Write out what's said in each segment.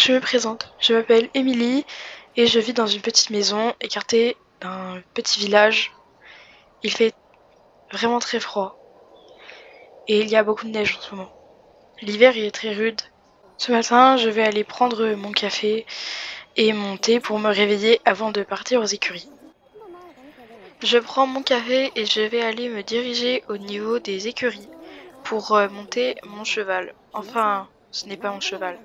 Je me présente, je m'appelle Émilie et je vis dans une petite maison écartée d'un petit village. Il fait vraiment très froid et il y a beaucoup de neige en ce moment. L'hiver est très rude. Ce matin, je vais aller prendre mon café et mon thé pour me réveiller avant de partir aux écuries. Je prends mon café et je vais aller me diriger au niveau des écuries pour euh, monter mon cheval. Enfin, ce n'est pas mon cheval.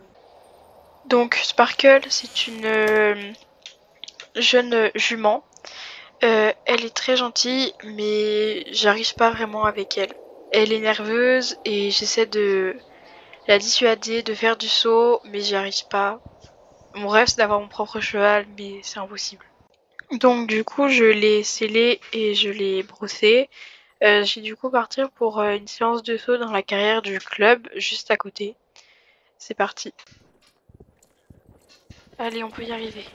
Donc Sparkle, c'est une euh, jeune jument. Euh, elle est très gentille, mais j'arrive pas vraiment avec elle. Elle est nerveuse et j'essaie de la dissuader de faire du saut, mais j'y arrive pas. Mon rêve c'est d'avoir mon propre cheval, mais c'est impossible. Donc du coup, je l'ai scellé et je l'ai brossé. Euh, J'ai du coup partir pour euh, une séance de saut dans la carrière du club juste à côté. C'est parti. Allez, on peut y arriver.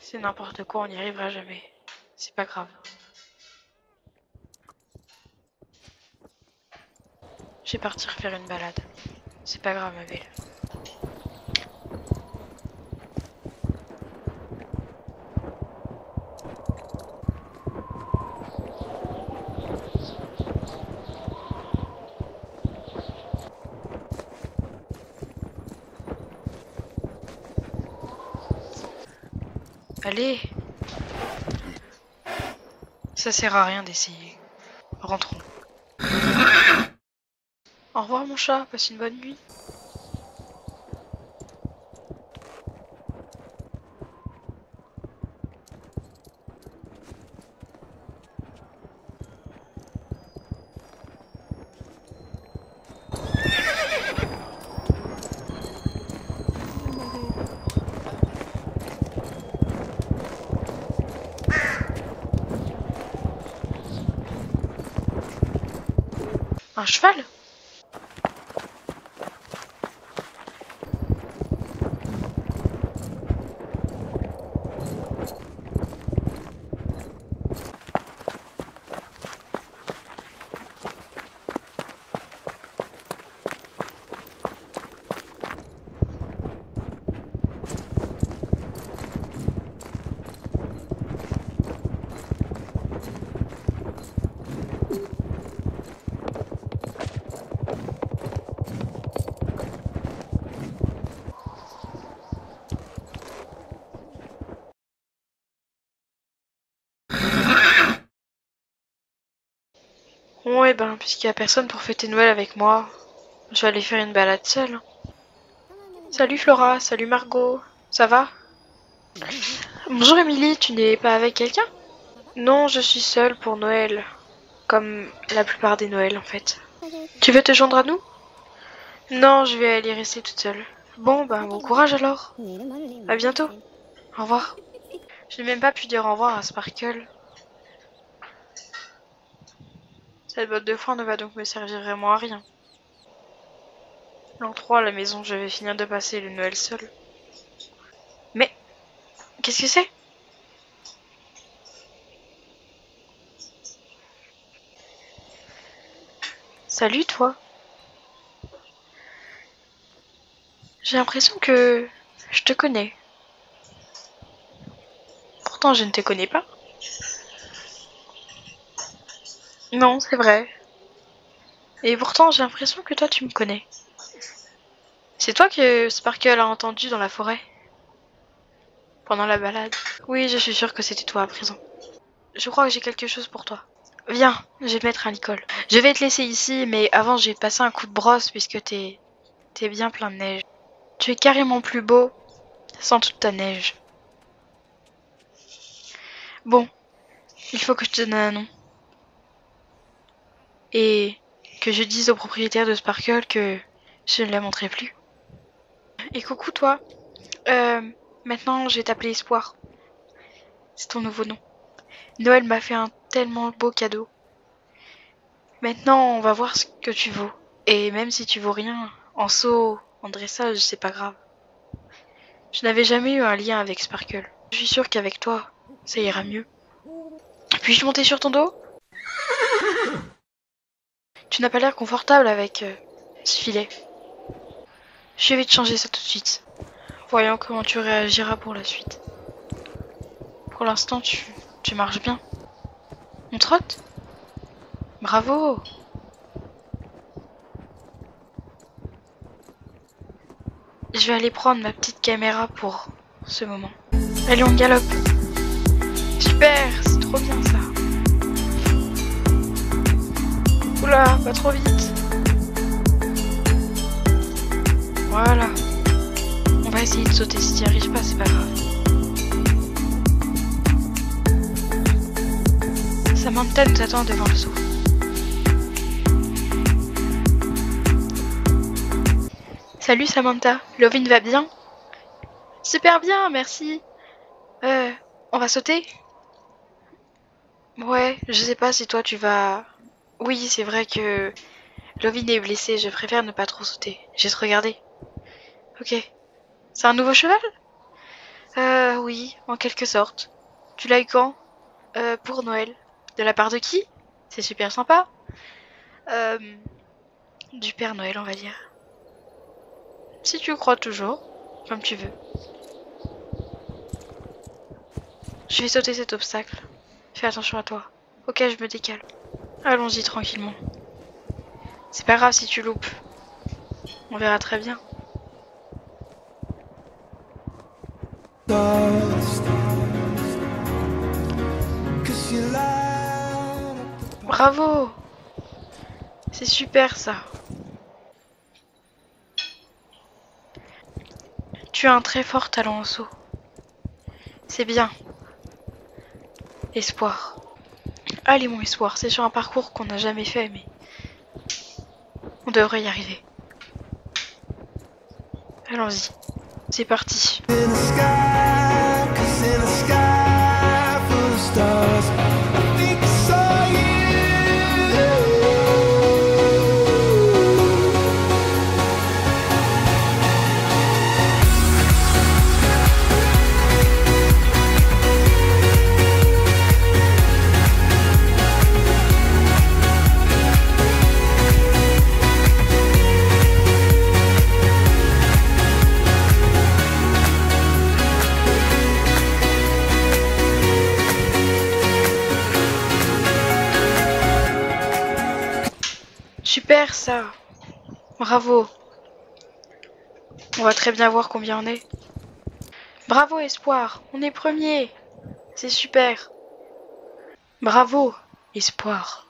C'est n'importe quoi, on n'y arrivera jamais. C'est pas grave. Je vais partir faire une balade. C'est pas grave, ma belle. Allez Ça sert à rien d'essayer. Rentrons. Au revoir mon chat, passe une bonne nuit. Un cheval? Ouais ben, puisqu'il y a personne pour fêter Noël avec moi, je vais aller faire une balade seule. Salut Flora, salut Margot, ça va? Bonjour Émilie, tu n'es pas avec quelqu'un? Non, je suis seule pour Noël. Comme la plupart des Noëls en fait. Tu veux te joindre à nous? Non, je vais aller rester toute seule. Bon, bah bon courage alors. À bientôt. Au revoir. Je n'ai même pas pu dire au revoir à Sparkle. Cette botte de foin ne va donc me servir vraiment à rien. L'an 3, à la maison, je vais finir de passer le Noël seul. Mais, qu'est-ce que c'est? Salut toi. J'ai l'impression que je te connais. Pourtant, je ne te connais pas. Non, c'est vrai. Et pourtant, j'ai l'impression que toi, tu me connais. C'est toi que Sparkle a entendu dans la forêt Pendant la balade Oui, je suis sûre que c'était toi à présent. Je crois que j'ai quelque chose pour toi. Viens, je vais mettre à l'école. Je vais te laisser ici, mais avant, j'ai passé un coup de brosse puisque t'es. t'es bien plein de neige. Tu es carrément plus beau sans toute ta neige. Bon, il faut que je te donne un nom. Et que je dise au propriétaire de Sparkle que je ne la montrerai plus. Et coucou toi. Euh, maintenant, je vais t'appeler Espoir. C'est ton nouveau nom. Noël m'a fait un tellement beau cadeau. Maintenant, on va voir ce que tu vaux. Et même si tu vaux rien, en saut, en dressage, c'est pas grave. Je n'avais jamais eu un lien avec Sparkle. Je suis sûre qu'avec toi, ça ira mieux. Puis-je monter sur ton dos? Tu n'as pas l'air confortable avec euh, ce filet. Je vais te changer ça tout de suite. Voyons comment tu réagiras pour la suite. Pour l'instant, tu, tu marches bien. On trotte? Bravo Je vais aller prendre ma petite caméra pour ce moment. Allez, on galope. Super, c'est trop bien pas trop vite. Voilà. On va essayer de sauter. Si tu n'y arrives pas, c'est pas grave. Samantha nous attend devant le saut. Salut Samantha, Lovin va bien? Super bien, merci. Euh, on va sauter? Ouais, je sais pas si toi tu vas... Oui, c'est vrai que Lovin est blessé, je préfère ne pas trop sauter. J'ai te regardé. Ok. C'est un nouveau cheval? Euh, oui, en quelque sorte. Tu l'as eu quand? Euh, pour Noël. De la part de qui? C'est super sympa. Euh, du Père Noël, on va dire. Si tu crois toujours, comme tu veux. Je vais sauter cet obstacle. Fais attention à toi. Ok, je me décale. Allons-y tranquillement. C'est pas grave si tu loupes. On verra très bien. Bravo C'est super ça. Tu as un très fort talent en saut. C'est bien. Espoir. Allez mon espoir, c'est sur un parcours qu'on n'a jamais fait, mais on devrait y arriver. Allons-y. C'est parti. Super ça. Bravo. On va très bien voir combien on est. Bravo Espoir, on est premier. C'est super. Bravo Espoir.